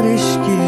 lugares que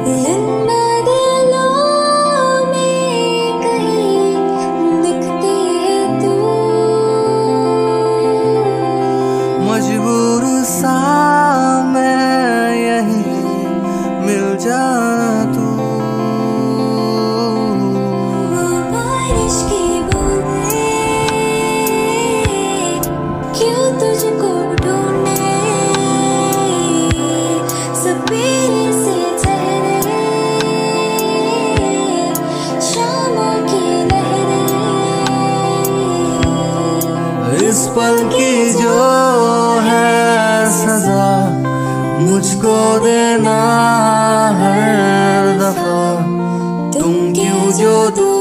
इस पल की जो है सजा मुझको देना हर दफ़ा। तुम क्यों जो दूर